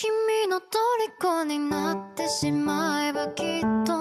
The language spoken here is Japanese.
君の虜になってしまえばきっと